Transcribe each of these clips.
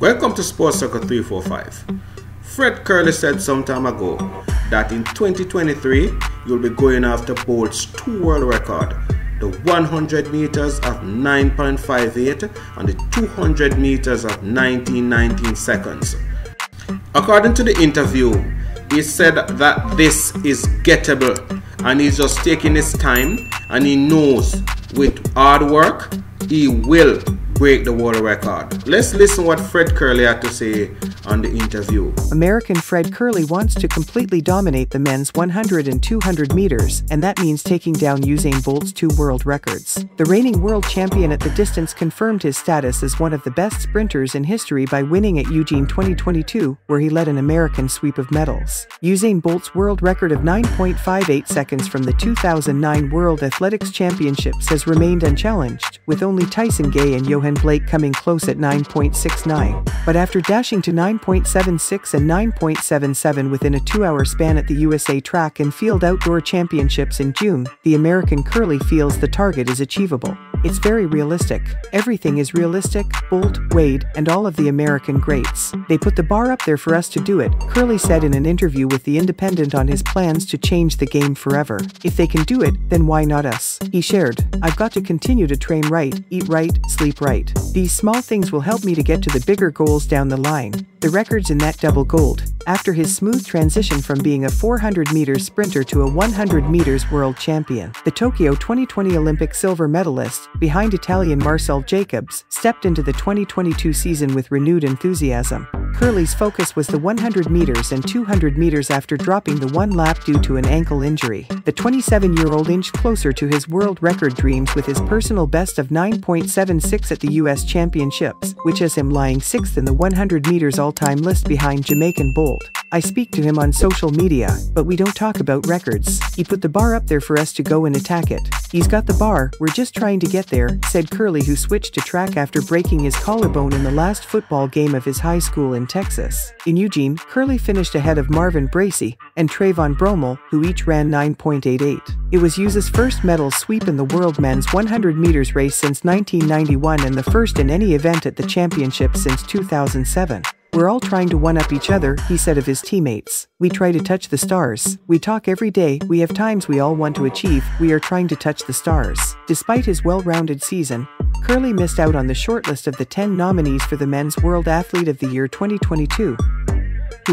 Welcome to Sports Circle 345. Fred Kerley said some time ago that in 2023 you'll be going after Bolt's two world record the 100 meters of 9.58 and the 200 meters of 1919 seconds. According to the interview, he said that this is gettable and he's just taking his time and he knows with hard work he will break the world record. Let's listen what Fred Kerley had to say on the interview. American Fred Kerley wants to completely dominate the men's 100 and 200 meters, and that means taking down Usain Bolt's two world records. The reigning world champion at the distance confirmed his status as one of the best sprinters in history by winning at Eugene 2022, where he led an American sweep of medals. Usain Bolt's world record of 9.58 seconds from the 2009 World Athletics Championships has remained unchallenged, with only Tyson Gay and Yohan Blake coming close at 9.69. But after dashing to 9.76 and 9.77 within a two-hour span at the USA Track and Field Outdoor Championships in June, the American Kerley feels the target is achievable. It's very realistic. Everything is realistic, Bolt, Wayde, and all of the American greats. They put the bar up there for us to do it, Kerley said in an interview with The Independent on his plans to change the game forever. If they can do it, then why not us? He shared, I've got to continue to train right, eat right, sleep right. These small things will help me to get to the bigger goals down the line. The record's in that double gold. After his smooth transition from being a 400 meters sprinter to a 100 meters world champion, the Tokyo 2020 Olympic silver medalist, behind Italian Marcell Jacobs, stepped into the 2022 season with renewed enthusiasm. Kerley's focus was the 100 meters and 200 meters after dropping the one lap due to an ankle injury. The 27 year old inched closer to his world record dreams with his personal best of 9.76 at the U.S. Championships, which has him lying sixth in the 100 meters all time list behind Jamaican Bolt. I speak to him on social media, but we don't talk about records. He put the bar up there for us to go and attack it. He's got the bar, we're just trying to get there, said Kerley, who switched to track after breaking his collarbone in the last football game of his high school in Texas. In Eugene, Kerley finished ahead of Marvin Bracy and Trayvon Bromell, who each ran 9.88. It was USA's first medal sweep in the world men's 100 meters race since 1991 and the first in any event at the championship since 2007. We're all trying to one up each other, he said of his teammates. We try to touch the stars. We talk every day, we have times we all want to achieve, we are trying to touch the stars. Despite his well rounded season, Kerley missed out on the shortlist of the 10 nominees for the Men's World Athlete of the Year 2022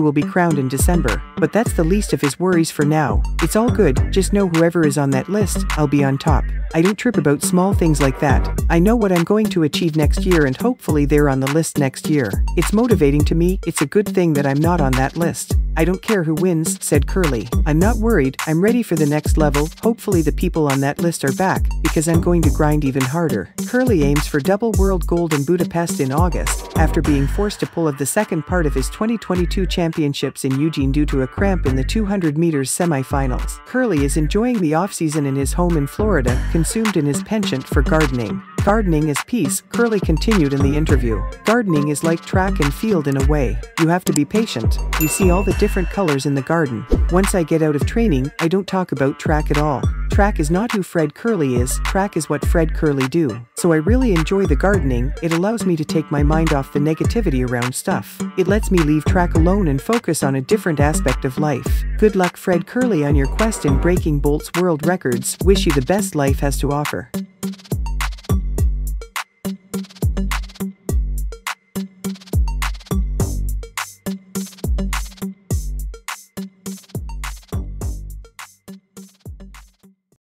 will be crowned in December. But that's the least of his worries for now. It's all good, just know whoever is on that list, I'll be on top. I don't trip about small things like that. I know what I'm going to achieve next year and hopefully they're on the list next year. It's motivating to me, it's a good thing that I'm not on that list. I don't care who wins, said Kerley. I'm not worried, I'm ready for the next level, hopefully the people on that list are back, because I'm going to grind even harder. Kerley aims for double world gold in Budapest in August, after being forced to pull of the second part of his 2022 championships in Eugene due to a cramp in the 200 meters semifinals. Kerley is enjoying the offseason in his home in Florida, consumed in his penchant for gardening. Gardening is peace, Kerley continued in the interview. Gardening is like track and field in a way. You have to be patient. You see all the different colors in the garden. Once I get out of training, I don't talk about track at all. Track is not who Fred Kerley is, track is what Fred Kerley do. So I really enjoy the gardening, it allows me to take my mind off the negativity around stuff. It lets me leave track alone and focus on a different aspect of life. Good luck Fred Kerley on your quest in breaking Bolt's world records, wish you the best life has to offer.